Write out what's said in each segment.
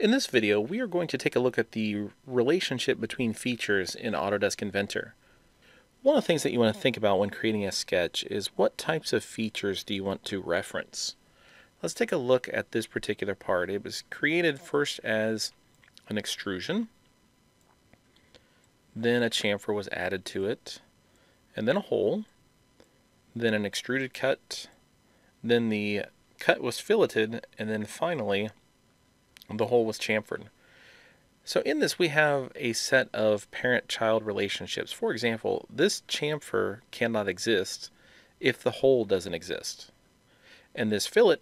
In this video, we are going to take a look at the relationship between features in Autodesk Inventor. One of the things that you want to think about when creating a sketch is what types of features do you want to reference? Let's take a look at this particular part. It was created first as an extrusion, then a chamfer was added to it, and then a hole, then an extruded cut, then the cut was filleted, and then finally the hole was chamfered. So in this we have a set of parent-child relationships. For example, this chamfer cannot exist if the hole doesn't exist. And this fillet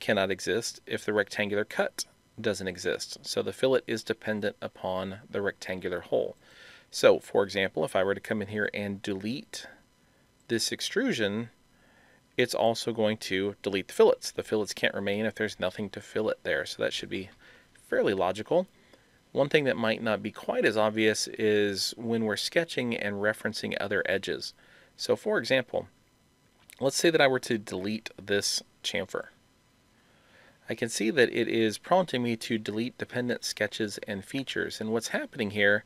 cannot exist if the rectangular cut doesn't exist. So the fillet is dependent upon the rectangular hole. So for example, if I were to come in here and delete this extrusion, it's also going to delete the fillets. The fillets can't remain if there's nothing to fillet there, so that should be fairly logical. One thing that might not be quite as obvious is when we're sketching and referencing other edges. So for example, let's say that I were to delete this chamfer. I can see that it is prompting me to delete dependent sketches and features. And what's happening here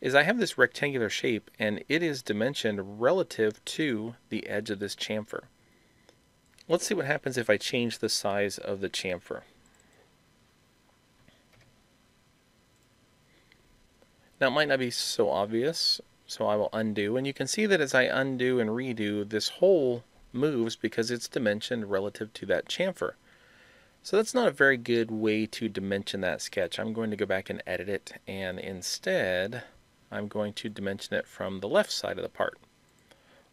is I have this rectangular shape and it is dimensioned relative to the edge of this chamfer. Let's see what happens if I change the size of the chamfer. Now it might not be so obvious, so I will undo. And you can see that as I undo and redo, this hole moves because it's dimensioned relative to that chamfer. So that's not a very good way to dimension that sketch. I'm going to go back and edit it, and instead I'm going to dimension it from the left side of the part.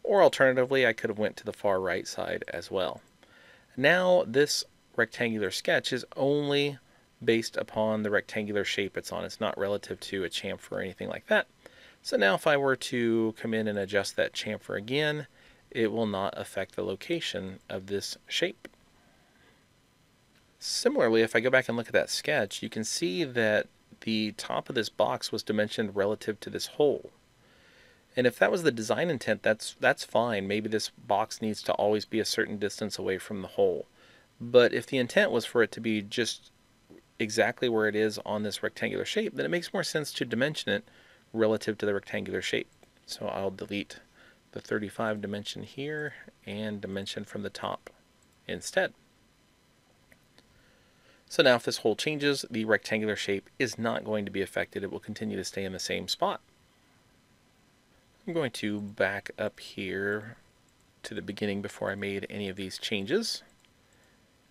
Or alternatively, I could have went to the far right side as well. Now this rectangular sketch is only based upon the rectangular shape it's on. It's not relative to a chamfer or anything like that. So now if I were to come in and adjust that chamfer again, it will not affect the location of this shape. Similarly, if I go back and look at that sketch, you can see that the top of this box was dimensioned relative to this hole. And if that was the design intent, that's that's fine. Maybe this box needs to always be a certain distance away from the hole. But if the intent was for it to be just exactly where it is on this rectangular shape, then it makes more sense to dimension it relative to the rectangular shape. So I'll delete the 35 dimension here and dimension from the top instead. So now if this hole changes, the rectangular shape is not going to be affected. It will continue to stay in the same spot. I'm going to back up here to the beginning before I made any of these changes.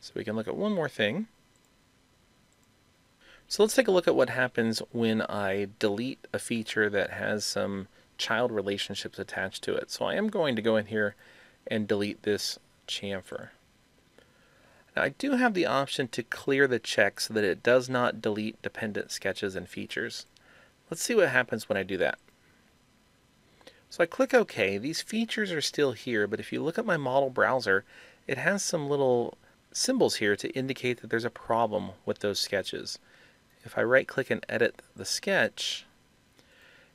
So we can look at one more thing. So let's take a look at what happens when I delete a feature that has some child relationships attached to it. So I am going to go in here and delete this chamfer. Now I do have the option to clear the check so that it does not delete dependent sketches and features. Let's see what happens when I do that. So I click OK. These features are still here, but if you look at my model browser, it has some little symbols here to indicate that there's a problem with those sketches. If I right click and edit the sketch,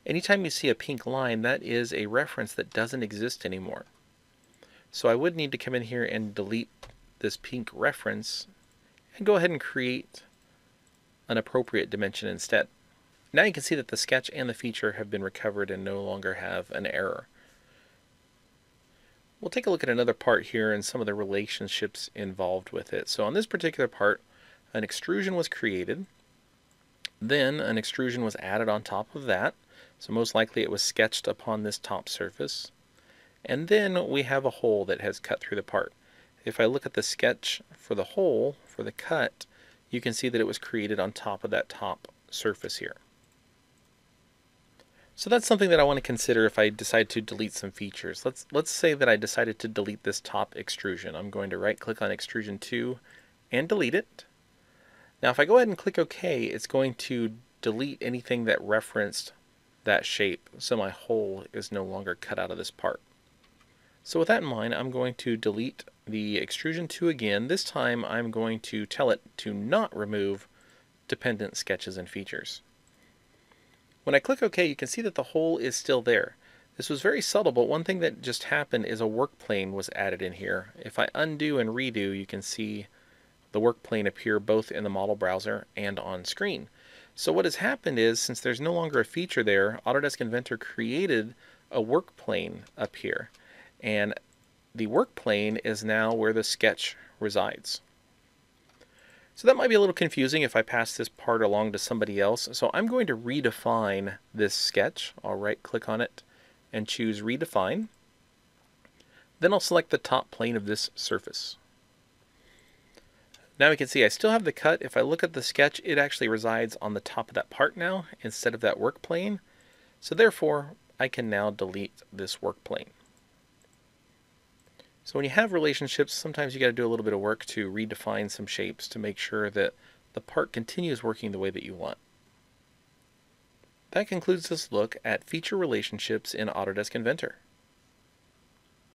anytime you see a pink line, that is a reference that doesn't exist anymore. So I would need to come in here and delete this pink reference and go ahead and create an appropriate dimension instead. Now you can see that the sketch and the feature have been recovered and no longer have an error. We'll take a look at another part here and some of the relationships involved with it. So on this particular part, an extrusion was created. Then an extrusion was added on top of that. So most likely it was sketched upon this top surface. And then we have a hole that has cut through the part. If I look at the sketch for the hole, for the cut, you can see that it was created on top of that top surface here. So that's something that I want to consider if I decide to delete some features. Let's, let's say that I decided to delete this top extrusion. I'm going to right click on extrusion 2 and delete it. Now if I go ahead and click OK, it's going to delete anything that referenced that shape, so my hole is no longer cut out of this part. So with that in mind, I'm going to delete the extrusion 2 again. This time I'm going to tell it to not remove dependent sketches and features. When I click OK, you can see that the hole is still there. This was very subtle, but one thing that just happened is a work plane was added in here. If I undo and redo, you can see the work plane appear both in the model browser and on screen. So what has happened is, since there's no longer a feature there, Autodesk Inventor created a work plane up here. And the work plane is now where the sketch resides. So that might be a little confusing if I pass this part along to somebody else. So I'm going to redefine this sketch. I'll right click on it and choose redefine. Then I'll select the top plane of this surface. Now we can see I still have the cut. If I look at the sketch, it actually resides on the top of that part now instead of that work plane. So therefore, I can now delete this work plane. So when you have relationships, sometimes you got to do a little bit of work to redefine some shapes to make sure that the part continues working the way that you want. That concludes this look at feature relationships in Autodesk Inventor.